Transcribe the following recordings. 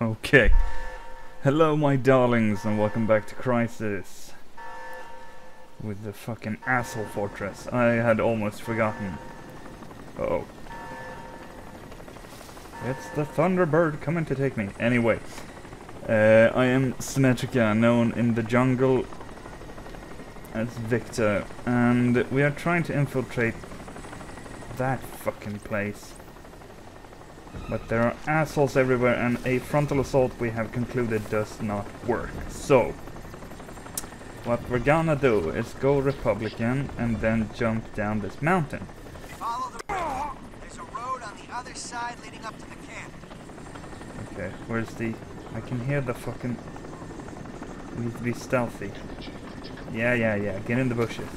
Okay. Hello, my darlings, and welcome back to Crysis. With the fucking asshole fortress. I had almost forgotten. Uh oh. It's the Thunderbird coming to take me. Anyway. Uh, I am Symetrica, known in the jungle as Viktor, and we are trying to infiltrate that fucking place. But there are assholes everywhere and a frontal assault we have concluded does not work. So, what we're gonna do is go Republican and then jump down this mountain. Follow the road. There's a road on the other side leading up to the camp. Okay, where's the... I can hear the fucking... We need to be stealthy. Yeah, yeah, yeah, get in the bushes.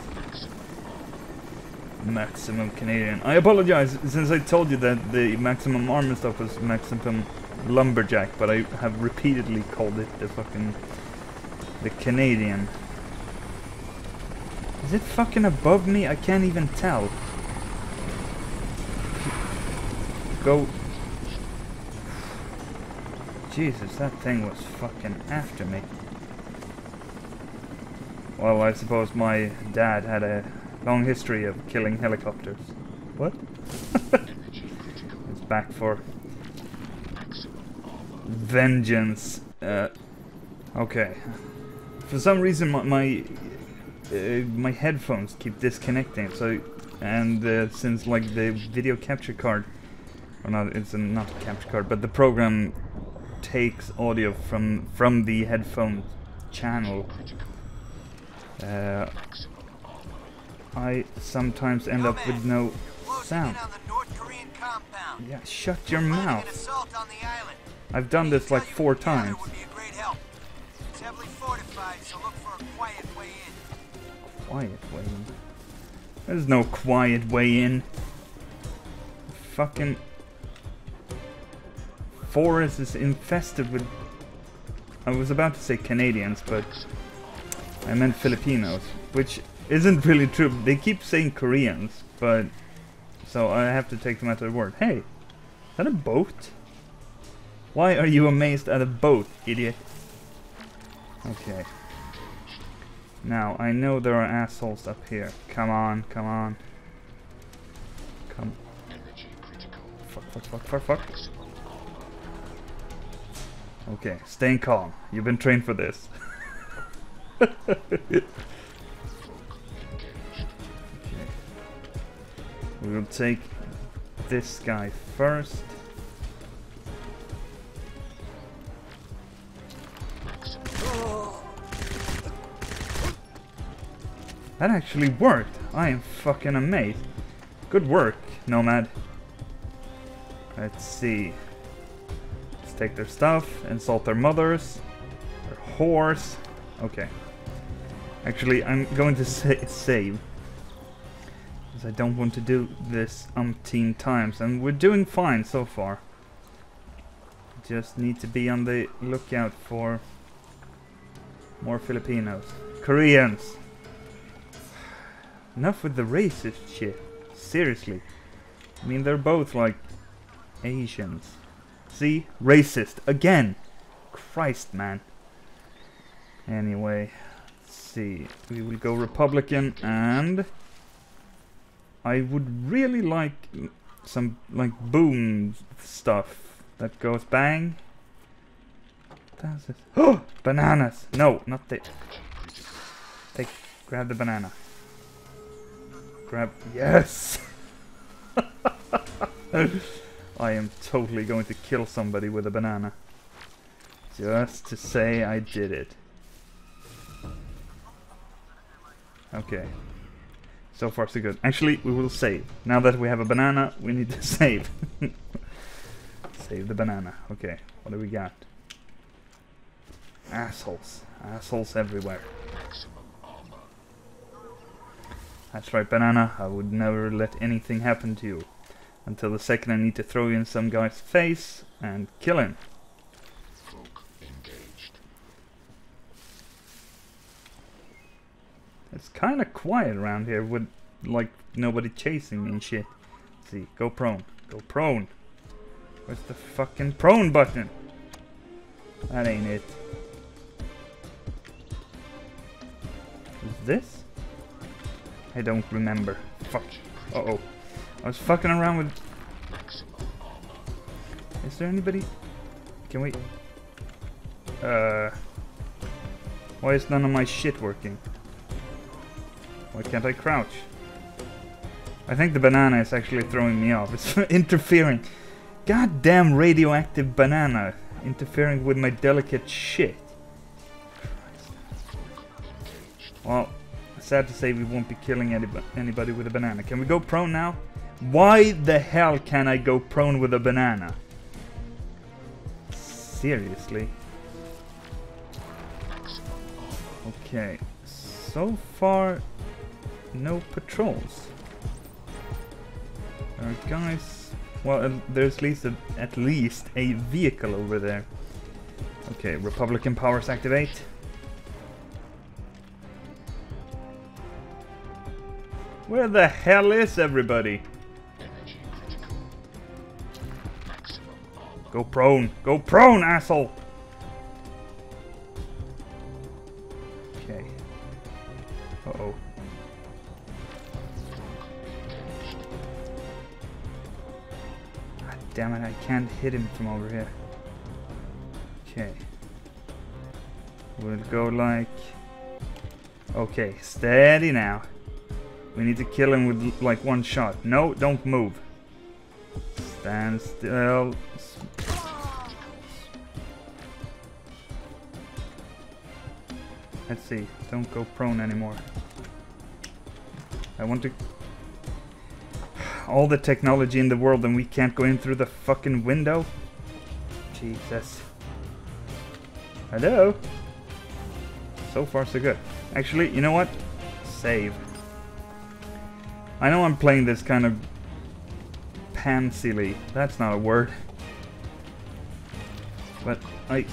Maximum Canadian. I apologize since I told you that the maximum armor stuff was maximum lumberjack, but I have repeatedly called it the fucking the Canadian. Is it fucking above me? I can't even tell. Go. Jesus, that thing was fucking after me. Well, I suppose my dad had a long history of killing helicopters. What? it's back for vengeance. Uh, okay. For some reason, my my, uh, my headphones keep disconnecting. So, and uh, since like the video capture card, or not, it's a, not a capture card, but the program takes audio from from the headphone channel. Uh, I sometimes end up with no Closing sound. on the North Korean compound. Yeah, shut your Planning an mouth. assault on the island. I've done this like four times. Would be a great help. It's heavily fortified, so look for a quiet way in. Quiet way in. There's no quiet way in. Fucking forest is infested with. I was about to say Canadians, but I meant Filipinos, which isn't really true. They keep saying Koreans, but so I have to take them at their word. Hey, is that a boat? Why are you amazed at a boat, idiot? Okay. Now, I know there are assholes up here. Come on, come on. Come. Fuck, fuck, fuck, fuck, fuck. Okay, staying calm. You've been trained for this. We will take this guy first. That actually worked. I am fucking amazed. Good work, Nomad. Let's see. Let's take their stuff, insult their mothers, their horse. Okay. Actually, I'm going to sa save. Because I don't want to do this umpteen times. And we're doing fine so far. Just need to be on the lookout for more Filipinos. Koreans! Enough with the racist shit. Seriously. I mean, they're both like Asians. See? Racist. Again. Christ, man. Anyway, let's see. We will go Republican and I would really like some like boom stuff that goes bang. That's it. Oh, bananas. No, not the. Take, grab the banana. Grab. Yes! I am totally going to kill somebody with a banana. Just to say I did it. Okay. So far so good. Actually, we will save. Now that we have a banana, we need to save. save the banana. Okay, what do we got? Assholes. Assholes everywhere. That's right, Banana. I would never let anything happen to you. Until the second I need to throw you in some guy's face and kill him. It's kinda quiet around here with, like, nobody chasing me and shit. see, go prone. Go prone. Where's the fucking prone button? That ain't it. Is this? I don't remember. Fuck. Uh-oh. I was fucking around with... Is there anybody... Can we... Uh... Why is none of my shit working? Why can't I crouch? I think the banana is actually throwing me off. It's interfering. Goddamn radioactive banana interfering with my delicate shit. Well, sad to say we won't be killing anyb anybody with a banana. Can we go prone now? Why the hell can I go prone with a banana? Seriously? Okay, so far no patrols. Alright guys, well uh, there's at least a, at least a vehicle over there. Okay, Republican powers activate. Where the hell is everybody? Go prone! Go prone, asshole! Can't hit him from over here. Okay. We'll go like... Okay, steady now. We need to kill him with like one shot. No, don't move. Stand still. Let's see. Don't go prone anymore. I want to... All the technology in the world and we can't go in through the fucking window? Jesus. Hello? So far so good. Actually, you know what? Save. I know I'm playing this kind of pansily. That's not a word. But I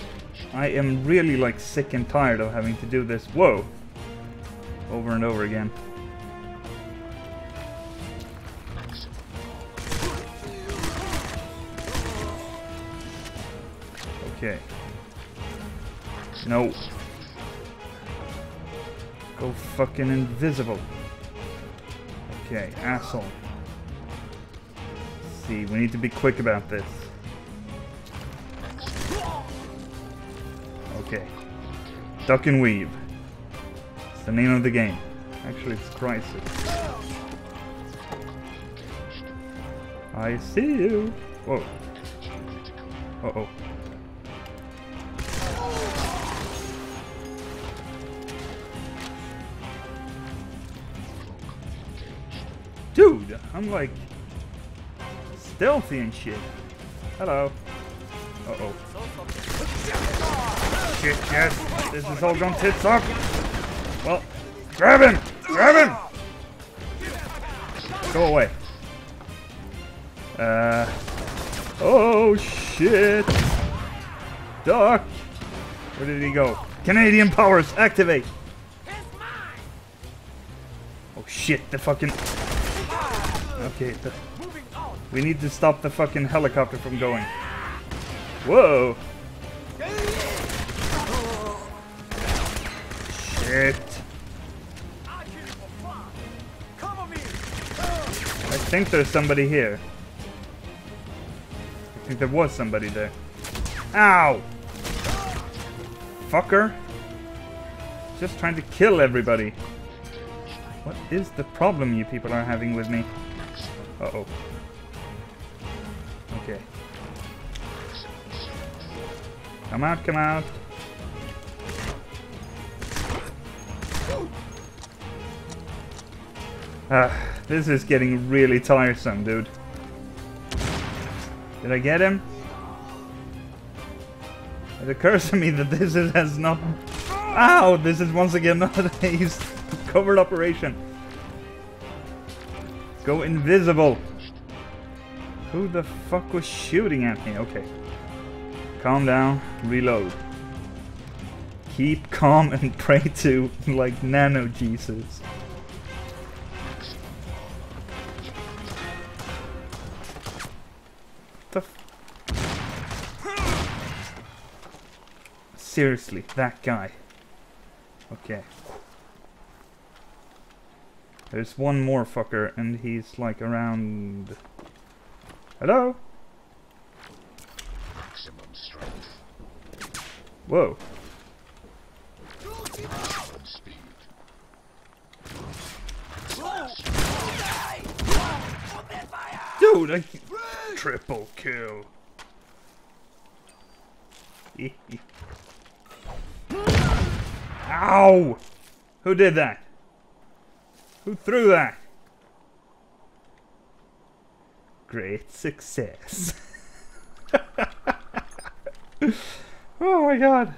I am really like sick and tired of having to do this. Whoa! Over and over again. Okay. No. Go fucking invisible. Okay, asshole. Let's see, we need to be quick about this. Okay. Duck and weave. It's the name of the game. Actually, it's Crysis. I see you. Whoa. Uh-oh. I'm like stealthy and shit. Hello. Uh-oh. Shit, yes. This is all gone tits up. Well, grab him! Grab him! Go away. Uh. Oh, shit. Duck. Where did he go? Canadian powers, activate. Oh, shit, the fucking... Okay, we need to stop the fucking helicopter from going. Whoa! Shit. I think there's somebody here. I think there was somebody there. Ow! Fucker. Just trying to kill everybody. What is the problem you people are having with me? Uh-oh. Okay. Come out, come out. Ah, this is getting really tiresome, dude. Did I get him? It occurs to me that this is, has not... Ow! This is once again not a covered operation. Go invisible! Who the fuck was shooting at me? Okay. Calm down. Reload. Keep calm and pray to, like, Nano Jesus. The Seriously, that guy. Okay. There's one more fucker, and he's like around. Hello? Maximum strength. Whoa. Maximum speed. Dude, I triple kill. Ow! Who did that? Who threw that? Great success. oh my god.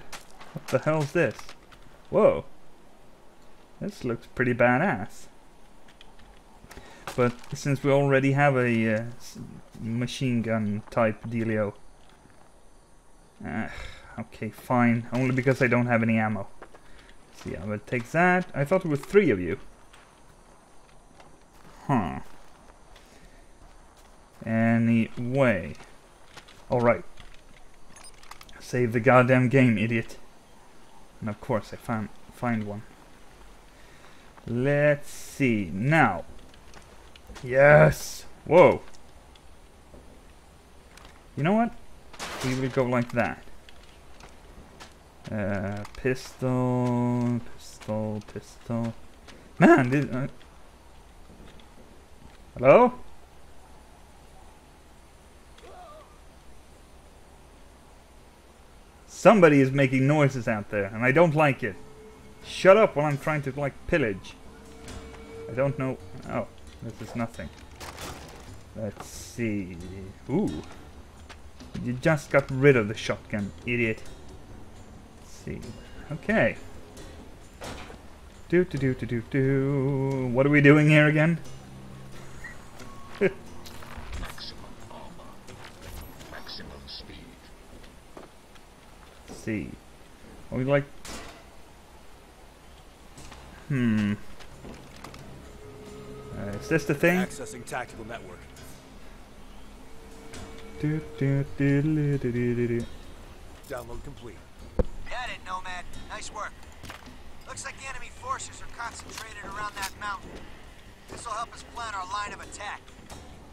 What the hell's this? Whoa. This looks pretty badass. But since we already have a uh, machine gun type dealio. Uh, okay, fine. Only because I don't have any ammo. So yeah, but take that. I thought it was three of you. Huh. Anyway. Alright. Save the goddamn game, idiot. And of course I found find one. Let's see. Now. Yes! Whoa! You know what? We will go like that. Uh, pistol, pistol, pistol. Man, did uh, hello? Somebody is making noises out there, and I don't like it. Shut up while I'm trying to like pillage. I don't know. Oh, this is nothing. Let's see. Ooh. You just got rid of the shotgun, idiot. Let's see. Okay. Do do do do do do. What are we doing here again? See. Are we like. Hmm. Uh, is this the thing? Accessing tactical network. Do, do, do, do, do, do, do, do. Download complete. Got it, Nomad. Nice work. Looks like the enemy forces are concentrated around that mountain. This will help us plan our line of attack.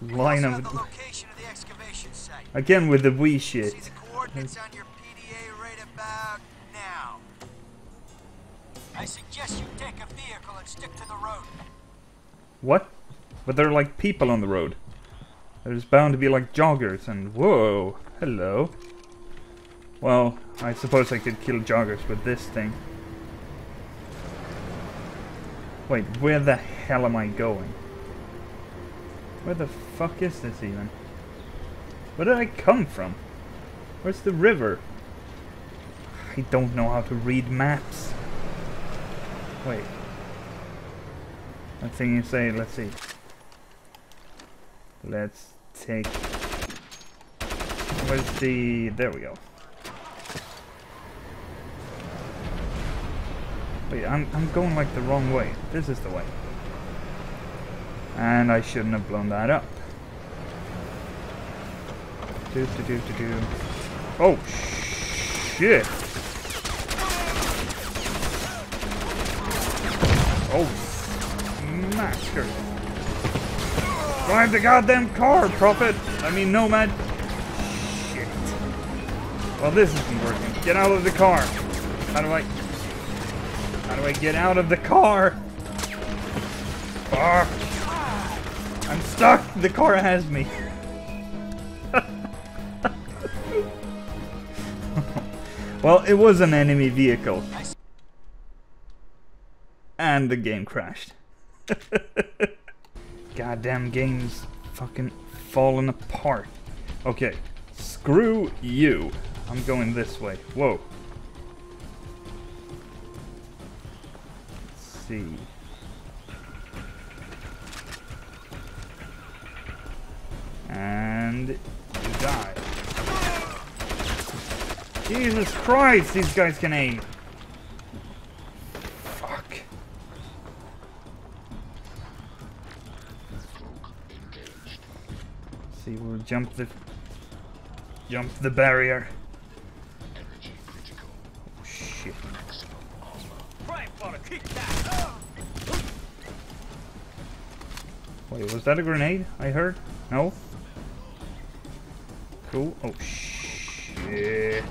Line also of. the location of the excavation site. Again with the Wii See shit. the coordinates on your PDA right about now. I suggest you take a vehicle and stick to the road. What? But there are like people on the road. There's bound to be like joggers and whoa, hello. Well, I suppose I could kill joggers with this thing. Wait, where the hell am I going? Where the fuck is this even? Where did I come from? Where's the river? I don't know how to read maps. Wait. That thing you say, let's see. Let's take. Where's the. There we go. Wait, I'm, I'm going like the wrong way. This is the way. And I shouldn't have blown that up. Do, do, do, do, do. Oh, shit. Oh, master. Drive the goddamn car, Prophet! I mean, Nomad. Shit. Well, this isn't working. Get out of the car. How do I... How do I get out of the car? Fuck. I'm stuck. The car has me. well, it was an enemy vehicle. And the game crashed. Goddamn game's fucking falling apart. Okay, screw you. I'm going this way. Whoa. Let's see. And you die. Jesus Christ, these guys can aim. Jump the... Jump the barrier. Oh, shit. Wait, was that a grenade I heard? No? Cool. Oh, shit.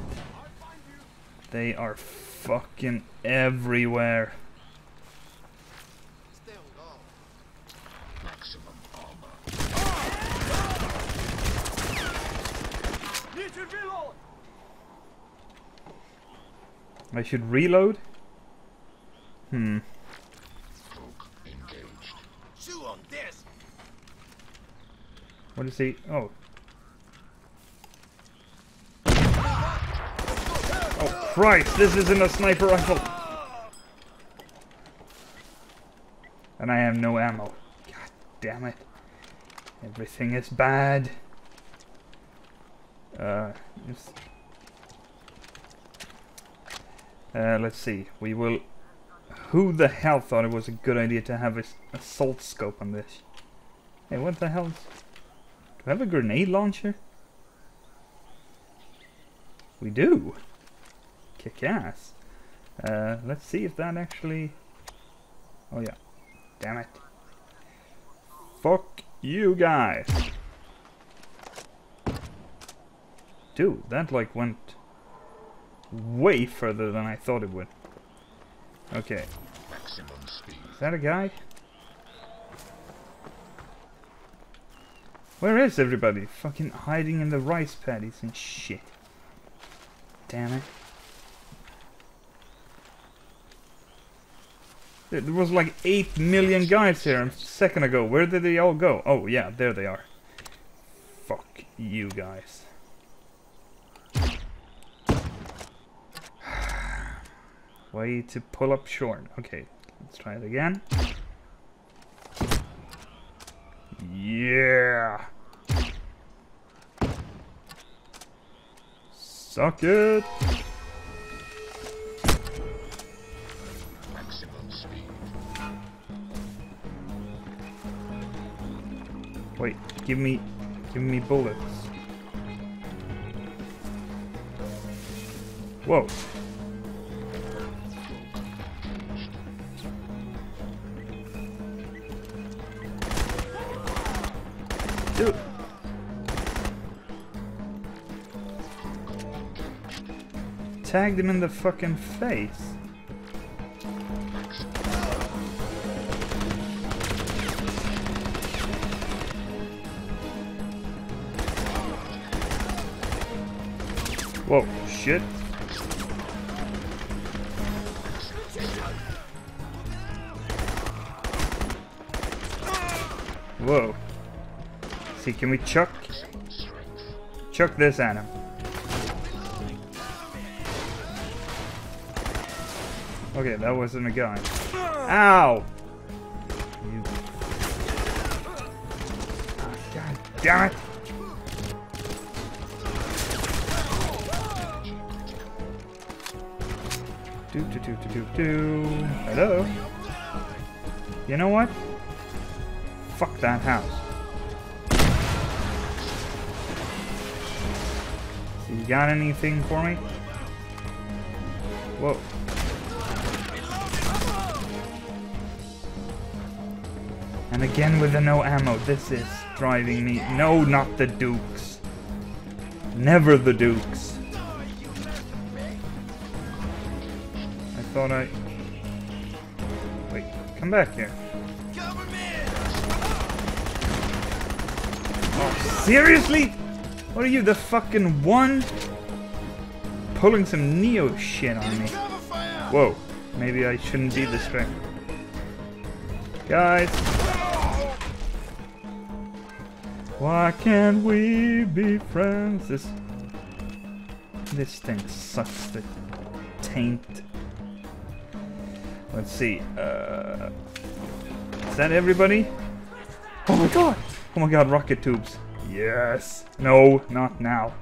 They are fucking everywhere. I should reload? Hmm. What is he? Oh. Oh Christ, this isn't a sniper rifle! And I have no ammo. God damn it. Everything is bad. Uh, uh, let's see. We will... Who the hell thought it was a good idea to have a assault scope on this? Hey, what the hell? Do we have a grenade launcher? We do. Kick ass. Uh, let's see if that actually. Oh yeah. Damn it. Fuck you guys. Dude, that like went way further than I thought it would. Okay, Maximum speed. is that a guy? Where is everybody? Fucking hiding in the rice paddies and shit. Damn it. There was like 8 million guys here a second ago. Where did they all go? Oh, yeah, there they are. Fuck you guys. Way to pull up short. Okay, let's try it again. Yeah. Suck it. Maximum speed. Wait, give me, give me bullets. Whoa. Tagged him in the fucking face. Whoa, shit. Whoa. See, can we chuck chuck this at him? Okay, that wasn't a gun. Ow! You... Ah, God damn it! Do do do do do do. Hello. You know what? Fuck that house. So you got anything for me? Whoa. And again with the no ammo. This is driving me. No, not the Dukes. Never the Dukes. I thought I. Wait, come back here. Oh, seriously? What are you, the fucking one? Pulling some Neo shit on me. Whoa, maybe I shouldn't be distracted. Guys. Why can't we be friends? This this thing sucks the taint. Let's see. Uh, is that everybody? Oh my god! Oh my god, rocket tubes. Yes. No, not now.